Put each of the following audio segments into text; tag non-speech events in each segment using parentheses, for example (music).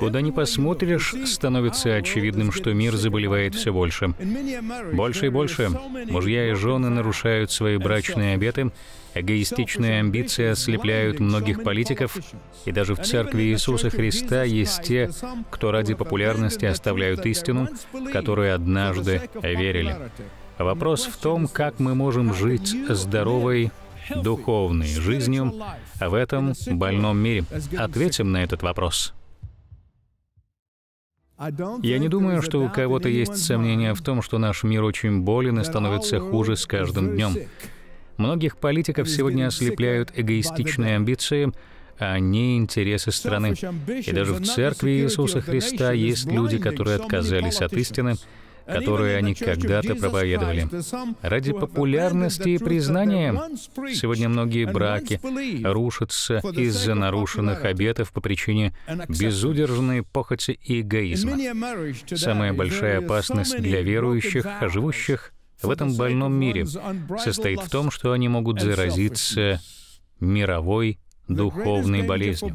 Куда ни посмотришь, становится очевидным, что мир заболевает все больше. Больше и больше. Мужья и жены нарушают свои брачные обеты, эгоистичные амбиции ослепляют многих политиков, и даже в Церкви Иисуса Христа есть те, кто ради популярности оставляют истину, в которую однажды верили. Вопрос в том, как мы можем жить здоровой, духовной жизнью в этом больном мире. Ответим на этот вопрос. Я не думаю, что у кого-то есть сомнения в том, что наш мир очень болен и становится хуже с каждым днем. Многих политиков сегодня ослепляют эгоистичные амбиции, а не интересы страны. И даже в Церкви Иисуса Христа есть люди, которые отказались от истины, которую они когда-то проповедовали. Ради популярности и признания сегодня многие браки рушатся из-за нарушенных обетов по причине безудержной похоти и эгоизма. Самая большая опасность для верующих, живущих в этом больном мире, состоит в том, что они могут заразиться мировой духовной болезнью.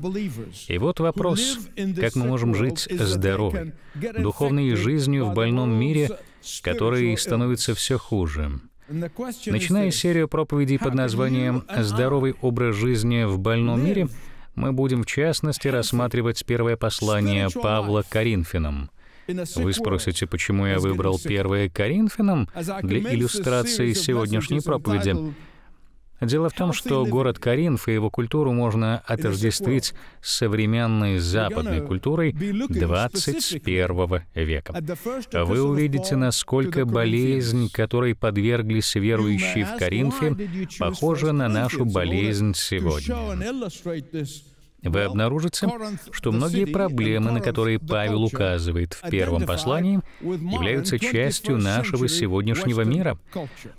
И вот вопрос, как мы можем жить здоровой, духовной жизнью в больном мире, который становится все хуже. Начиная серию проповедей под названием «Здоровый образ жизни в больном мире», мы будем в частности рассматривать первое послание Павла Коринфянам. Вы спросите, почему я выбрал первое Коринфянам для иллюстрации сегодняшней проповеди. Дело в том, что город Каринф и его культуру можно отождествить с современной западной культурой 21 века. Вы увидите, насколько болезнь, которой подверглись верующие в Коринфе, похожа на нашу болезнь сегодня вы обнаружите, что многие проблемы, на которые Павел указывает в первом послании, являются частью нашего сегодняшнего мира.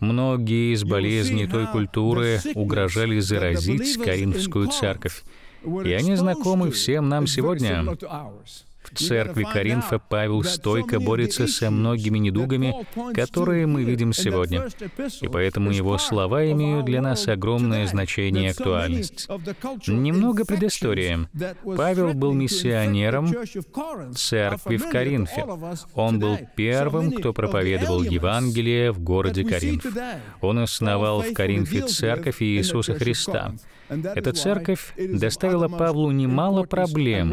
Многие из болезней той культуры угрожали заразить Коринфскую церковь, и они знакомы всем нам сегодня. В церкви Коринфа Павел стойко борется со многими недугами, которые мы видим сегодня, и поэтому его слова имеют для нас огромное значение и актуальность. Немного предыстории. Павел был миссионером церкви в Коринфе. Он был первым, кто проповедовал Евангелие в городе Коринф. Он основал в Коринфе церковь Иисуса Христа. Эта церковь доставила Павлу немало проблем.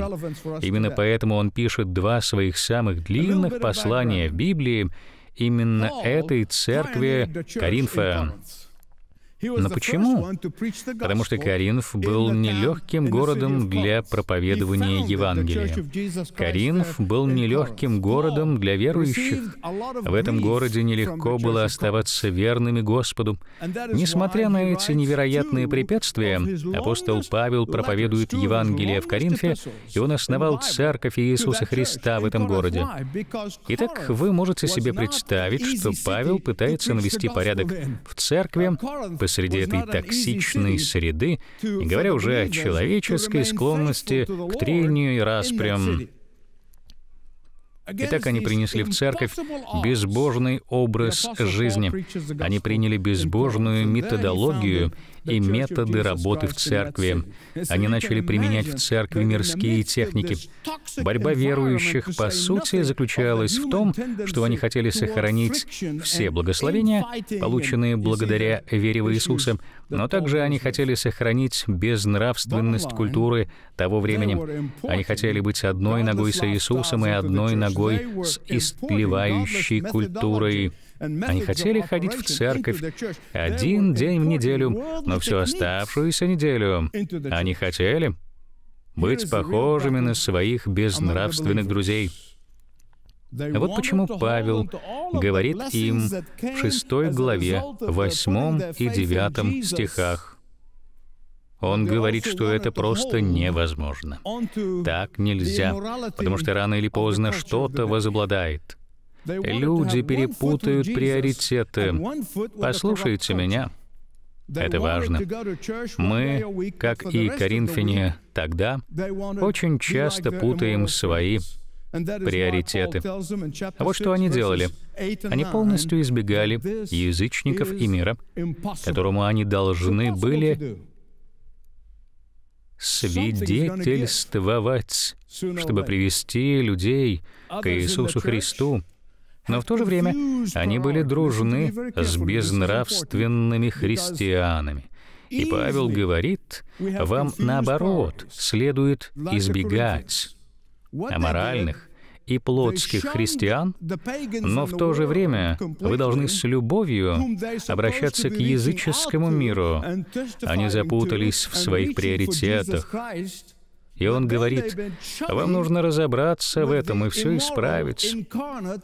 Именно поэтому он пишет два своих самых длинных послания в Библии именно этой церкви Коринфа. Но почему? Потому что Каринф был нелегким городом для проповедования Евангелия. Каринф был нелегким городом для верующих. В этом городе нелегко было оставаться верными Господу. Несмотря на эти невероятные препятствия, апостол Павел проповедует Евангелие в Коринфе, и он основал церковь Иисуса Христа в этом городе. Итак, вы можете себе представить, что Павел пытается навести порядок в церкви, среди этой токсичной среды, не говоря уже о человеческой склонности к трению и распрям. Итак, они принесли в церковь безбожный образ жизни. Они приняли безбожную методологию и методы работы в церкви. Они начали применять в церкви мирские техники. Борьба верующих, по сути, заключалась в том, что они хотели сохранить все благословения, полученные благодаря вере в Иисуса, но также они хотели сохранить безнравственность культуры того времени. Они хотели быть одной ногой с Иисусом и одной ногой с истлевающей культурой. Они хотели ходить в церковь один день в неделю, но всю оставшуюся неделю они хотели быть похожими на своих безнравственных друзей. Вот почему Павел говорит им в шестой главе, восьмом и девятом стихах. Он говорит, что это просто невозможно. Так нельзя, потому что рано или поздно что-то возобладает. Люди перепутают приоритеты. Послушайте меня. Это важно. Мы, как и коринфяне тогда, очень часто путаем свои приоритеты. А вот что они делали. Они полностью избегали язычников и мира, которому они должны были свидетельствовать, чтобы привести людей к Иисусу Христу. Но в то же время они были дружны с безнравственными христианами. И Павел говорит, вам наоборот следует избегать аморальных и плотских христиан, но в то же время вы должны с любовью обращаться к языческому миру. Они запутались в своих приоритетах. И он говорит, вам нужно разобраться в этом и все исправить.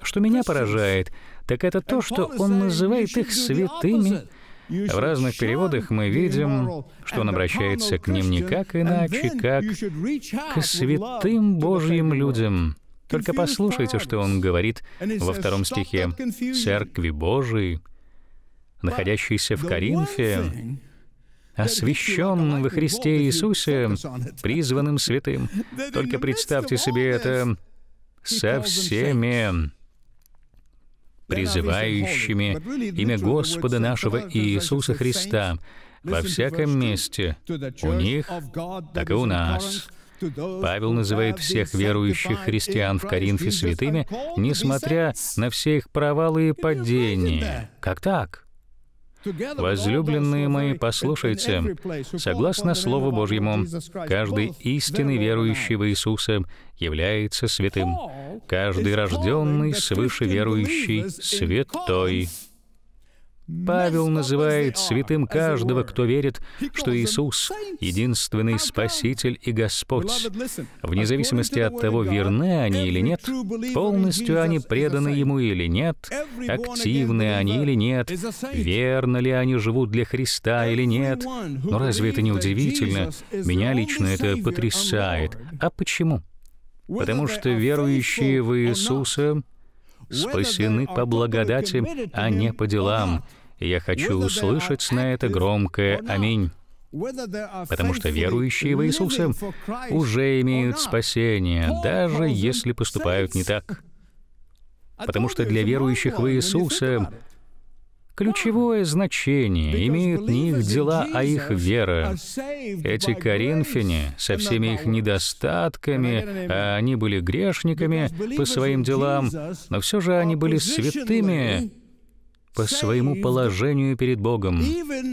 Что меня поражает, так это то, что он называет их святыми. В разных переводах мы видим, что он обращается к ним не как иначе, как к святым Божьим людям. Только послушайте, что он говорит во втором стихе. «Церкви Божией, находящейся в Коринфе, освященным во Христе Иисусе, призванным святым». Только представьте себе это со всеми призывающими имя Господа нашего Иисуса Христа во всяком месте, у них, так и у нас. Павел называет всех верующих христиан в Коринфе святыми, несмотря на все их провалы и падения. Как так? Возлюбленные мои, послушайте, согласно Слову Божьему, каждый истинный верующий в Иисуса является святым. Каждый рожденный свыше верующий святой. Павел называет святым каждого, кто верит, что Иисус — единственный Спаситель и Господь. Вне зависимости от того, верны они или нет, полностью они преданы Ему или нет, активны они или нет, верно ли они живут для Христа или нет. Но разве это не удивительно? Меня лично это потрясает. А почему? Потому что верующие в Иисуса спасены по благодати, а не по делам — я хочу услышать на это громкое «Аминь». Потому что верующие в Иисуса уже имеют спасение, даже если поступают не так. Потому что для верующих в Иисуса ключевое значение имеют не их дела, а их вера. Эти коринфяне со всеми их недостатками, а они были грешниками по своим делам, но все же они были святыми, по своему положению перед Богом,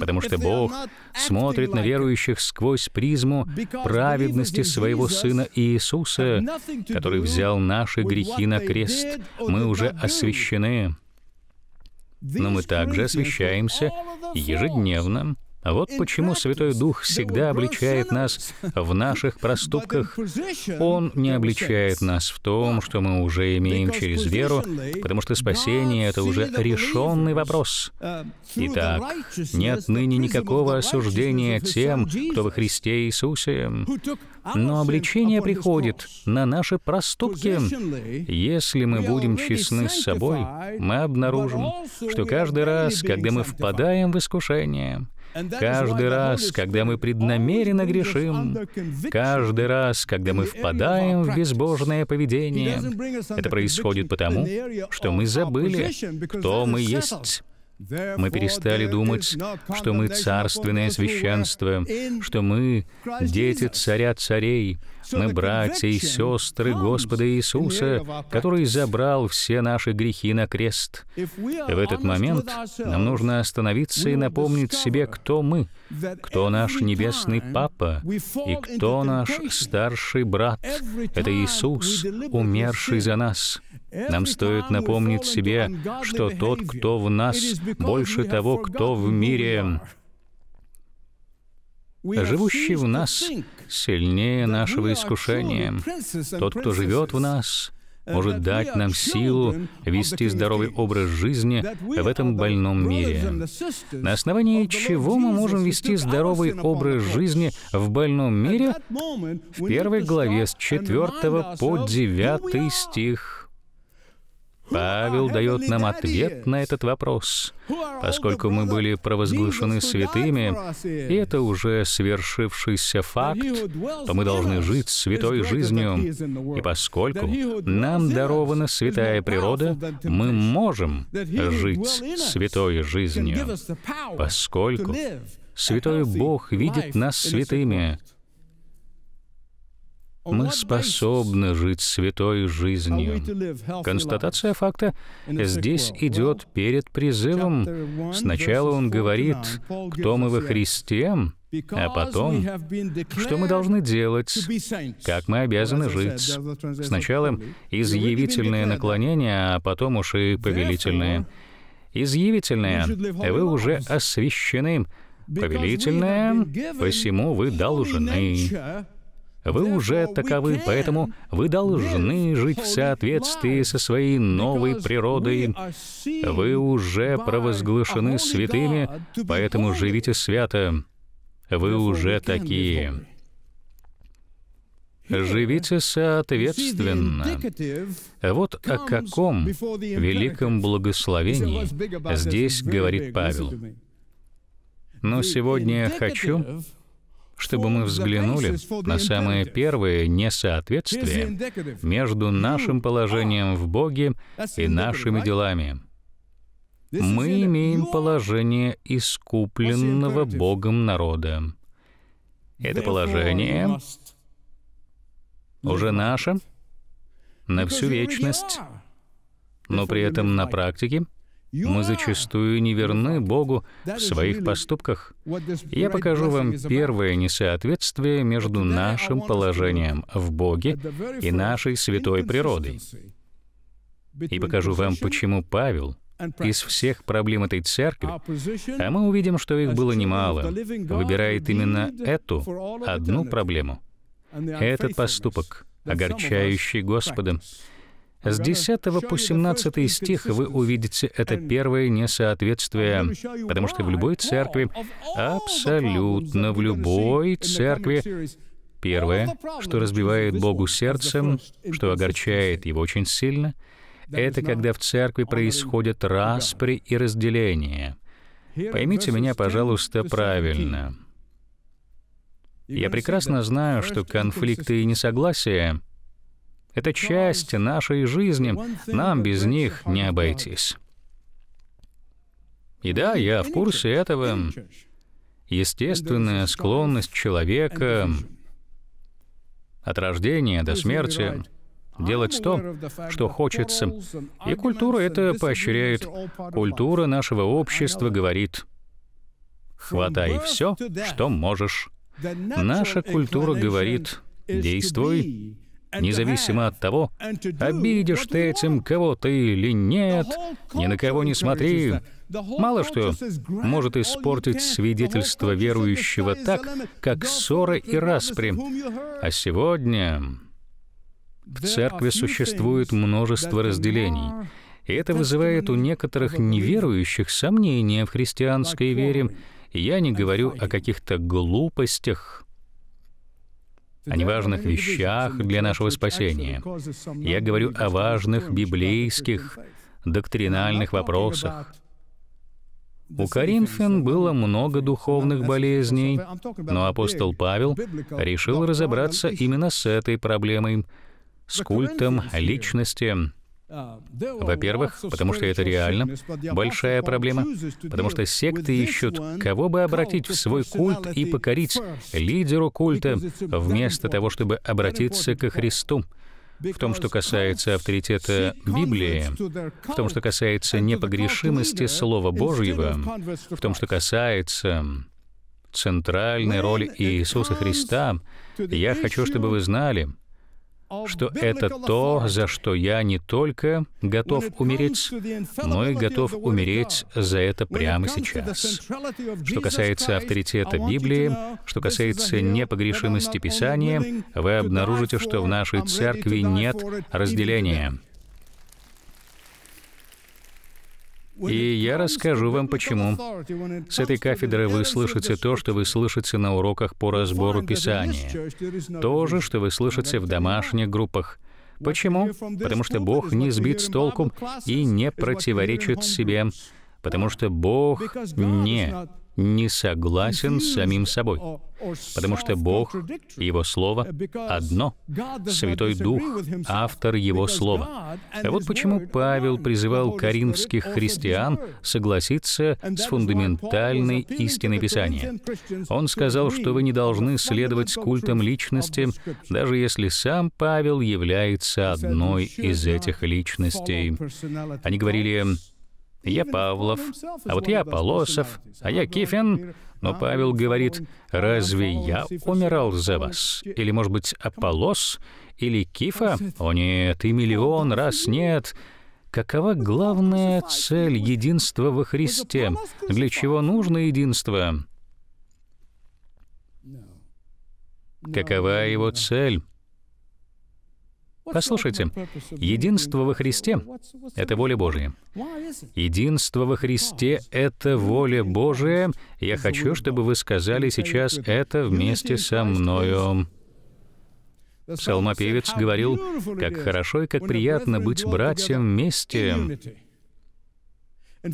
потому что Бог смотрит на верующих сквозь призму праведности своего Сына Иисуса, который взял наши грехи на крест. Мы уже освящены. Но мы также освящаемся ежедневно вот почему Святой Дух всегда обличает нас в наших (laughs) проступках. Он не обличает нас в том, что мы уже имеем через веру, потому что спасение — это уже решенный вопрос. Итак, нет ныне никакого осуждения тем, кто во Христе Иисусе. Но обличение приходит на наши проступки. Если мы будем честны с собой, мы обнаружим, что каждый раз, когда мы впадаем в искушение, Каждый раз, когда мы преднамеренно грешим, каждый раз, когда мы впадаем в безбожное поведение, это происходит потому, что мы забыли, кто мы есть. Мы перестали думать, что мы царственное священство, что мы дети царя царей, мы братья и сестры Господа Иисуса, который забрал все наши грехи на крест. И в этот момент нам нужно остановиться и напомнить себе, кто мы, кто наш небесный Папа и кто наш старший брат. Это Иисус, умерший за нас. Нам стоит напомнить себе, что тот, кто в нас, больше того, кто в мире. Живущий в нас сильнее нашего искушения. Тот, кто живет в нас, может дать нам силу вести здоровый образ жизни в этом больном мире. На основании чего мы можем вести здоровый образ жизни в больном мире? В первой главе с 4 по 9 стих Павел дает нам ответ на этот вопрос. Поскольку мы были провозглашены святыми, и это уже свершившийся факт, то мы должны жить святой жизнью. И поскольку нам дарована святая природа, мы можем жить святой жизнью. Поскольку Святой Бог видит нас святыми, мы способны жить святой жизнью. Констатация факта здесь идет перед призывом. Сначала он говорит, кто мы во Христе, а потом, что мы должны делать, как мы обязаны жить. Сначала изъявительное наклонение, а потом уж и повелительное. Изъявительное — вы уже освящены. Повелительное — посему вы должны. Вы уже таковы, поэтому вы должны жить в соответствии со своей новой природой. Вы уже провозглашены святыми, поэтому живите свято. Вы уже такие. Живите соответственно. Вот о каком великом благословении здесь говорит Павел. Но сегодня я хочу, чтобы мы взглянули на самое первое несоответствие между нашим положением в Боге и нашими делами. Мы имеем положение искупленного Богом народа. Это положение уже наше на всю вечность, но при этом на практике мы зачастую не верны Богу в своих поступках. Я покажу вам первое несоответствие между нашим положением в Боге и нашей святой природой. И покажу вам, почему Павел из всех проблем этой церкви, а мы увидим, что их было немало, выбирает именно эту одну проблему. Этот поступок, огорчающий Господа, с 10 по 17 стих вы увидите это первое несоответствие, потому что в любой церкви, абсолютно в любой церкви, первое, что разбивает Богу сердцем, что огорчает его очень сильно, это когда в церкви происходят распри и разделения. Поймите меня, пожалуйста, правильно. Я прекрасно знаю, что конфликты и несогласия это часть нашей жизни, нам без них не обойтись. И да, я в курсе этого. Естественная склонность человека от рождения до смерти делать то, что хочется. И культура это поощряет. Культура нашего общества говорит «хватай все, что можешь». Наша культура говорит «действуй, независимо от того, обидишь ты этим кого-то или нет, ни на кого не смотри. Мало что может испортить свидетельство верующего так, как ссоры и распри. А сегодня в церкви существует множество разделений, и это вызывает у некоторых неверующих сомнения в христианской вере. Я не говорю о каких-то глупостях, о неважных вещах для нашего спасения. Я говорю о важных библейских, доктринальных вопросах. У Коринфян было много духовных болезней, но апостол Павел решил разобраться именно с этой проблемой, с культом личности, во-первых, потому что это реально большая проблема, потому что секты ищут, кого бы обратить в свой культ и покорить лидеру культа, вместо того, чтобы обратиться ко Христу. В том, что касается авторитета Библии, в том, что касается непогрешимости Слова Божьего, в том, что касается центральной роли Иисуса Христа, я хочу, чтобы вы знали — что это то, за что я не только готов умереть, но и готов умереть за это прямо сейчас. Что касается авторитета Библии, что касается непогрешимости Писания, вы обнаружите, что в нашей церкви нет разделения. И я расскажу вам почему. С этой кафедры вы слышите то, что вы слышите на уроках по разбору Писания. То же, что вы слышите в домашних группах. Почему? Потому что Бог не сбит с толку и не противоречит себе. Потому что Бог не не согласен с самим собой, потому что Бог, Его Слово одно, Святой Дух, автор Его Слова. А вот почему Павел призывал коринфских христиан согласиться с фундаментальной истиной Писания. Он сказал, что вы не должны следовать культам личности, даже если сам Павел является одной из этих личностей. Они говорили, я Павлов, а вот я Полосов, а я Кифин. Но Павел говорит, разве я умирал за вас? Или, может быть, Аполлос? Или Кифа? О нет, и миллион раз нет. Какова главная цель единства во Христе? Для чего нужно единство? Какова его цель? Послушайте, единство во Христе — это воля Божия. Единство во Христе — это воля Божия. Я хочу, чтобы вы сказали сейчас это вместе со мною. Псалмопевец говорил, как хорошо и как приятно быть братьям вместе.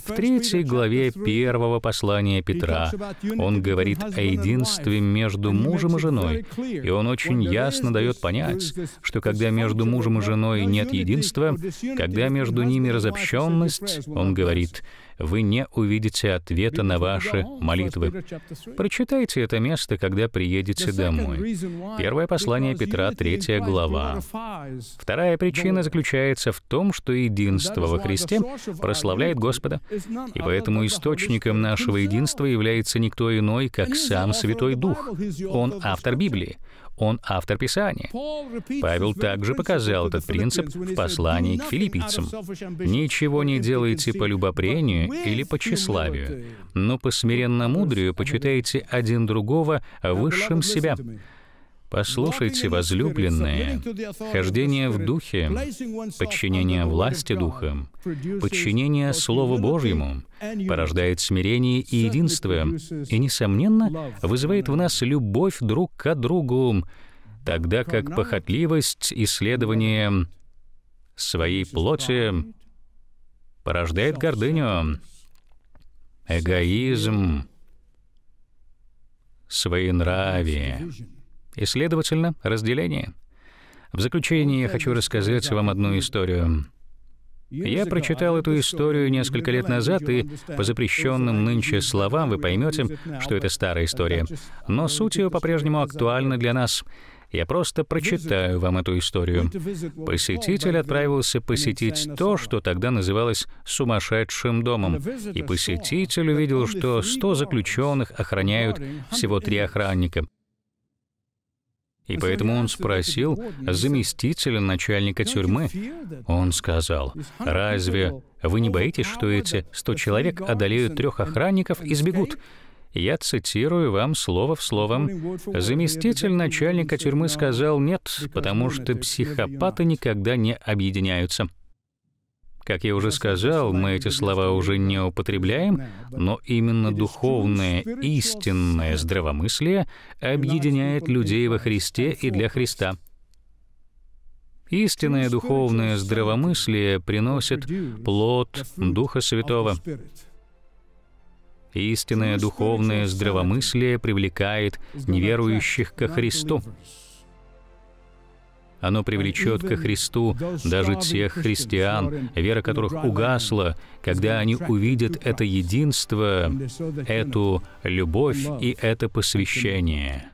В третьей главе первого послания Петра он говорит о единстве между мужем и женой, и он очень ясно дает понять, что когда между мужем и женой нет единства, когда между ними разобщенность, он говорит, вы не увидите ответа на ваши молитвы. Прочитайте это место, когда приедете домой. Первое послание Петра, третья глава. Вторая причина заключается в том, что единство во Христе прославляет Господа, и поэтому источником нашего единства является никто иной, как сам Святой Дух. Он автор Библии. Он автор Писания. Павел также показал этот принцип в послании к филиппийцам. «Ничего не делайте по любопрению или по тщеславию, но по смиренно-мудрию почитайте один другого высшим себя». Послушайте, возлюбленные, хождение в Духе, подчинение власти Духом, подчинение Слову Божьему порождает смирение и единство, и, несомненно, вызывает в нас любовь друг к другу, тогда как похотливость исследования своей плоти порождает гордыню, эгоизм, своенравие, и, следовательно, разделение. В заключение я хочу рассказать вам одну историю. Я прочитал эту историю несколько лет назад, и по запрещенным нынче словам вы поймете, что это старая история. Но суть ее по-прежнему актуальна для нас. Я просто прочитаю вам эту историю. Посетитель отправился посетить то, что тогда называлось «сумасшедшим домом». И посетитель увидел, что 100 заключенных охраняют всего три охранника. И поэтому он спросил заместителя начальника тюрьмы. Он сказал, «Разве вы не боитесь, что эти сто человек одолеют трех охранников и сбегут?» Я цитирую вам слово в слово. Заместитель начальника тюрьмы сказал «нет», потому что психопаты никогда не объединяются. Как я уже сказал, мы эти слова уже не употребляем, но именно духовное, истинное здравомыслие объединяет людей во Христе и для Христа. Истинное духовное здравомыслие приносит плод Духа Святого. Истинное духовное здравомыслие привлекает неверующих ко Христу. Оно привлечет ко Христу даже тех христиан, вера которых угасла, когда они увидят это единство, эту любовь и это посвящение.